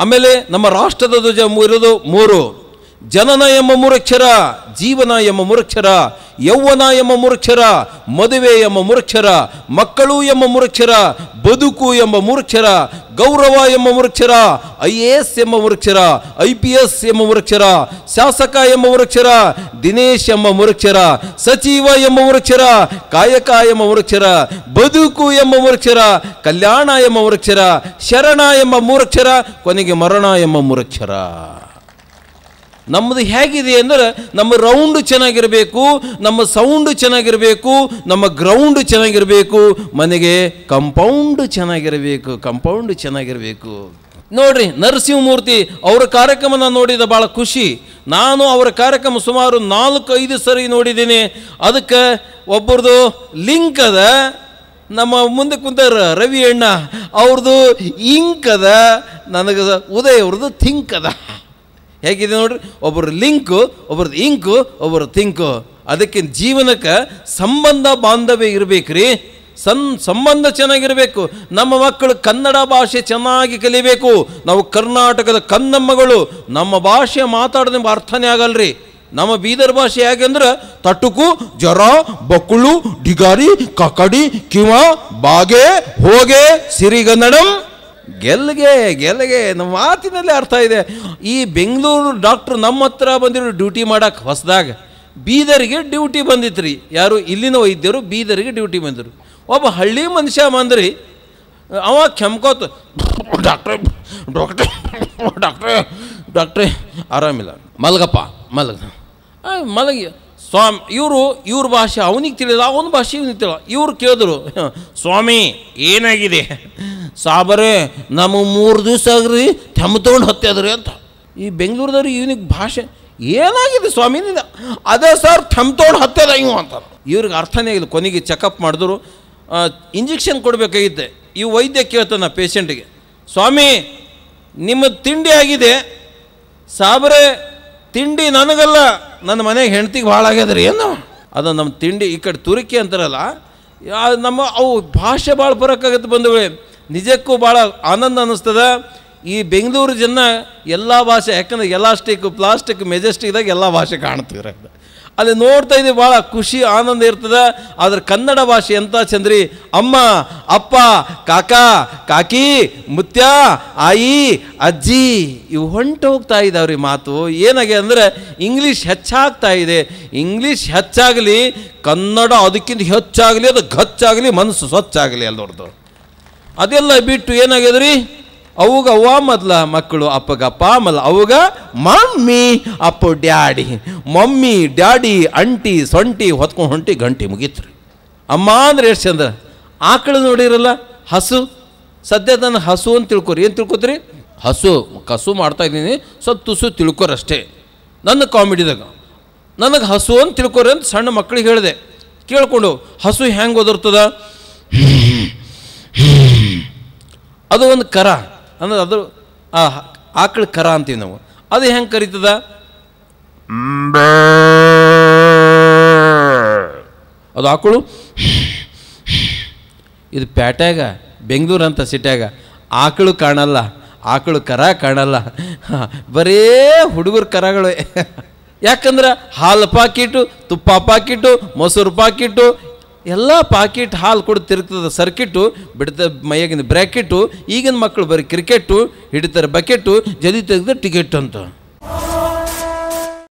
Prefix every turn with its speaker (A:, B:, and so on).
A: ಆಮೇಲೆ ನಮ್ಮ ರಾಷ್ಟ್ರದ ಧ್ವಜ ಇರೋದು ಮೂರು. ಜನನ ಎಂಬ ಮೂರಕ್ಷರ ಜೀವನ ಎಂಬ ಮೂರಕ್ಷರ ಯೌವನ ಎಂಬ ಮೂರಕ್ಷರ ಮದುವೆ ಎಂಬ ಮೂರಕ್ಷರ ಮಕ್ಕಳು ಎಂಬ ಮೂರಕ್ಷರ ಬದುಕು ಎಂಬ ಮೂರಕ್ಷರ ಗೌರವ ಎಂಬ ಮೂರಕ್ಷರ ಐ ಎ ಎಸ್ ಎಂಬ ಮೂರಕ್ಷರ ಐ ಪಿ ಎಸ್ ಎಂಬ ಮೂರಕ್ಷರ ಶಾಸಕ ಎಂಬ ಮೂರಕ್ಷರ ದಿನೇಶ್ ಎಂಬ ಮೂರಕ್ಷರ ಸಚಿವ ಎಂಬ ಮೂರಕ್ಷರ ಕಾಯಕ ಎಂಬ ಮೂರಕ್ಷರ ಬದುಕು ಎಂಬ ಮೂರಕ್ಷರ ಕಲ್ಯಾಣ ಎಂಬ ಮೂರಕ್ಷರ ಶರಣ ಎಂಬ ಮೂರಕ್ಷರ ಕೊನೆಗೆ ಮರಣ ಎಂಬ ಮೂರಕ್ಷರ ನಮ್ಮದು ಹೇಗಿದೆ ಅಂದರೆ ನಮ್ಮ ರೌಂಡ್ ಚೆನ್ನಾಗಿರಬೇಕು, ನಮ್ಮ ಸೌಂಡ್ ಚೆನ್ನಾಗಿರಬೇಕು, ನಮ್ಮ ಗ್ರೌಂಡ್ ಚೆನ್ನಾಗಿರಬೇಕು, ಮನೆಗೆ ಕಂಪೌಂಡ್ ಚೆನ್ನಾಗಿರಬೇಕು ಕಂಪೌಂಡ್ ಚೆನ್ನಾಗಿರಬೇಕು. ನೋಡ್ರಿ ನರಸಿಂಹಮೂರ್ತಿ ಅವರ ಕಾರ್ಯಕ್ರಮನ ನೋಡಿದ ಭಾಳ ಖುಷಿ. ನಾನು ಅವರ ಕಾರ್ಯಕ್ರಮ ಸುಮಾರು ನಾಲ್ಕು, ಐದು ಸರಿ ನೋಡಿದ್ದೀನಿ. ಅದಕ್ಕೆ ಒಬ್ಬರದು ಲಿಂಕ್ ಅದ. ನಮ್ಮ ಮುಂದೆ ಕುಂತ ರವಿ ಅಣ್ಣ. ಅವ್ರದ್ದು ಇಂಕ್ ಅದ. ನನಗೆ ಉದಯ್ ಅವ್ರದ್ದು ಥಿಂಕ್ ಅದ. ಹೇಗಿದೆ ನೋಡ್ರಿ? ಒಬ್ಬರು ಲಿಂಕು ಒಬ್ರದ್ದು ಇಂಕು ಒಬ್ಬರು ಥಿಂಕು ಅದಕ್ಕೆ ಜೀವನಕ್ಕೆ ಸಂಬಂಧ ಬಾಂಧವ್ಯ ಇರಬೇಕ್ರಿ. ಸನ್ ಸಂಬಂಧ ಚೆನ್ನಾಗಿರಬೇಕು. ನಮ್ಮ ಮಕ್ಕಳು ಕನ್ನಡ ಭಾಷೆ ಚೆನ್ನಾಗಿ ಕಲಿಬೇಕು. ನಾವು ಕರ್ನಾಟಕದ ಕನ್ನಮ್ಮಗಳು, ನಮ್ಮ ಭಾಷೆ ಮಾತಾಡೋದು ಅರ್ಥನೇ ಆಗಲ್ರಿ. ನಮ್ಮ ಬೀದರ್ ಭಾಷೆ ಹೇಗೆ ಅಂದ್ರೆ, ತಟುಕು ಜ್ವರ ಬಕ್ಕುಳು ಡಿಗಾರಿ, ಕಕಡಿ, ಕಿವ, ಬಾಗೆ, ಹೋಗೆ, ಸಿರಿಗನ್ನಡಂ ಗೆಲ್ಗೆ ಗೆಲ್ಗೆ ನಮ್ಮ ಮಾತಿನಲ್ಲಿ ಅರ್ಥ ಇದೆ. ಈ ಬೆಂಗಳೂರು ಡಾಕ್ಟ್ರು ನಮ್ಮ ಹತ್ರ ಬಂದಿರೋ ಡ್ಯೂಟಿ ಮಾಡಕ್ಕೆ ಹೊಸದಾಗ ಬೀದರಿಗೆ ಡ್ಯೂಟಿ ಬಂದಿತ್ರಿ. ಯಾರು ಇಲ್ಲಿನ ವೈದ್ಯರು ಬೀದರಿಗೆ ಡ್ಯೂಟಿ ಬಂದರು. ಒಬ್ಬ ಹಳ್ಳಿ ಮನುಷ್ಯ ಬಂದ್ರಿ. ಅವ ಕೆಮ್ಕೋತ, ಡಾಕ್ಟ್ರೆ ಡಾಕ್ಟ್ರೆ ಡಾಕ್ಟ್ರೆ ಡಾಕ್ಟ್ರೆ, ಆರಾಮಿಲ್ಲ. ಮಲಗಪ್ಪ, ಮಲಗ. ಮಲಗಿ. ಸ್ವಾಮಿ, ಇವರು, ಇವ್ರ ಭಾಷೆ ಅವನಿಗೆ ತಿಳಿದ ಅವನ ಭಾಷೆ ಇವನಿಗೆ ತಿಳಿದ ಇವ್ರು ಕೇಳಿದ್ರು, ಸ್ವಾಮಿ, ಏನಾಗಿದೆ? ಸಾಬರೇ, ನಮ್ಮ ಮೂರು ದಿವಸ ಆಗ್ರಿ ತೆಮ್ಮ ತೊಗೊಂಡು ಹತ್ತಿದ್ರಿ ಅಂತ. ಈ ಬೆಂಗಳೂರದವ್ರಿಗೆ ಇವನಿಗೆ ಭಾಷೆ. ಏನಾಗಿದೆ ಸ್ವಾಮಿ ನಿಂದ? ಅದೇ ಸರ್, ಥಮ್ ತೊಗೊಂಡು ಹತ್ತದ ಇವು ಅಂತ. ಇವ್ರಿಗೆ ಅರ್ಥನೇ ಇಲ್ಲ, ಕೊನೆಗೆ ಚೆಕಪ್ ಮಾಡಿದ್ರು. ಇಂಜೆಕ್ಷನ್ ಕೊಡಬೇಕಾಗಿತ್ತೆ ಈ ವೈದ್ಯ ಕೇಳ್ತಾನ ಪೇಷಂಟಿಗೆ ಸ್ವಾಮಿ, ನಿಮ್ಮ ತಿಂಡಿ ಆಗಿದೆ. ಸಾಬರೇ, ತಿಂಡಿ ನನಗಲ್ಲ. ನನ್ನ ಮನೆಗೆ ಹೆಂಡ್ತಿಗೆ ಭಾಳ ಆಗ್ಯದ್ರಿ ಏನು? ಅದು ನಮ್ಮ ತಿಂಡಿ ಈ ಕಡೆ ತುರುಕಿ ಅಂತಾರಲ್ಲ ನಮ್ಮ ಅವು ಭಾಷೆ ಭಾಳ ಬರೋಕ್ಕಾಗತ್ತೆ ಬಂಧುಗಳೇ. ನಿಜಕ್ಕೂ ಭಾಳ ಆನಂದ ಅನ್ನಿಸ್ತದೆ. ಈ ಬೆಂಗಳೂರು ಜನ ಎಲ್ಲ ಭಾಷೆ, ಯಾಕಂದ್ರೆ ಎಲಾಸ್ಟಿಕ್ ಪ್ಲಾಸ್ಟಿಕ್, ಮೆಜೆಸ್ಟಿಕ್ದಾಗ ಎಲ್ಲ ಭಾಷೆ ಕಾಣ್ತಿದ್ರೆ. ಅಲ್ಲಿ ನೋಡ್ತಾ ಇದ್ದೀವಿ ಭಾಳ ಖುಷಿ, ಆನಂದ ಇರ್ತದೆ. ಆದರೆ ಕನ್ನಡ ಭಾಷೆ ಎಂಥ ಚಂದ್ರಿ? ಅಮ್ಮ, ಅಪ್ಪ, ಕಾಕ, ಕಾಕಿ, ಮುತ್ಯ, ಆಯಿ, ಅಜ್ಜಿ, ಇವು ಹೊಂಟು ಹೋಗ್ತಾ ಇದ್ದಾವ್ರಿ ಮಾತು. ಏನಾಗಿದೆ ಅಂದರೆ, ಇಂಗ್ಲೀಷ್ ಹೆಚ್ಚಾಗ್ತಾ ಇದೆ. ಇಂಗ್ಲೀಷ್ ಹೆಚ್ಚಾಗಲಿ, ಕನ್ನಡ ಅದಕ್ಕಿಂತ ಹೆಚ್ಚಾಗಲಿ, ಅದು ಗಚ್ಚಾಗಲಿ, ಮನಸ್ಸು ಸ್ವಚ್ಛಾಗಲಿ ಅಲ್ಲವ್ರದ್ದು ಅದೆಲ್ಲ ಬಿಟ್ಟು ಏನಾಗ್ಯದ್ರಿ? ಅವುಗ ಅವ್ವ ಮೊದ್ಲ, ಮಕ್ಕಳು ಅಪ್ಪಗ ಅಪ್ಪ ಆಮೇಲೆ ಅವುಗ ಮಮ್ಮಿ, ಅಪ್ಪ ಡ್ಯಾಡಿ. ಮಮ್ಮಿ, ಡ್ಯಾಡಿ, ಅಂಟಿ, ಸೊಂಟಿ, ಹೊತ್ಕೊಂಡು ಹೊಂಟಿ ಗಂಟಿ ಮುಗೀತ್ರಿ. ಅಮ್ಮ ಅಂದ್ರೆ ಎಷ್ಟು ಚಂದ? ಆಕಳು ನೋಡಿರಲ್ಲ, ಹಸು. ಸದ್ಯ ನನ್ನ ಹಸು ಅಂತ ತಿಳ್ಕೊರಿ. ಏನು ತಿಳ್ಕೊತೀರಿ? ಹಸು, ಕಸು ಮಾಡ್ತಾ ಇದ್ದೀನಿ. ಸ್ವಲ್ಪ ತುಸು ತಿಳ್ಕೊರಷ್ಟೇ ನನ್ನ ಕಾಮಿಡಿದಾಗ. ನನಗೆ ಹಸು ಅಂತ ತಿಳ್ಕೊರಿ ಅಂತ ಸಣ್ಣ ಮಕ್ಕಳಿಗೆ ಹೇಳಿದೆ. ಕೇಳ್ಕೊಂಡು, ಹಸು ಹೆಂಗೆ ಓದಿರ್ತದ ಅದು ಒಂದು ಕರ. ಅಂದ್ರೆ ಅದು ಆ ಆಕಳ ಕರ ಅಂತೀವಿ ನಾವು. ಅದು ಹೆಂಗೆ ಕರೀತದ? ಅದು ಆಕಳು. ಇದು ಪ್ಯಾಟ್ಯಾಗ ಬೆಂಗಳೂರು ಅಂತ ಸಿಟ್ಯಾಗ. ಆಕಳು ಕಾಣಲ್ಲ ಆಕಳು ಕರ ಕಾಣಲ್ಲ. ಬರೇ ಹುಡುಗರ ಕರಗಳು. ಯಾಕಂದ್ರೆ ಹಾಲು ಪಾಕಿಟ್ಟು ತುಪ್ಪ ಪಾಕಿಟ್ಟು ಮೊಸರು ಪಾಕಿಟು ಎಲ್ಲ ಪಾಕಿಟ್ ಹಾಲು ಕೊಡು ತಿರುಗ್ತದೆ ಸರ್ಕಿಟ್ಟು ಬಿಡ್ತ ಮೈಯಾಗಿಂದ ಬ್ರ್ಯಾಕೆಟು, ಈಗಿನ ಮಕ್ಕಳು ಬರೀ ಕ್ರಿಕೆಟು ಹಿಡಿತಾರೆ ಬಕೆಟು, ಜಲ್ದಿ ತೆಗೆದು ಟಿಕೆಟ್ ಅಂತ.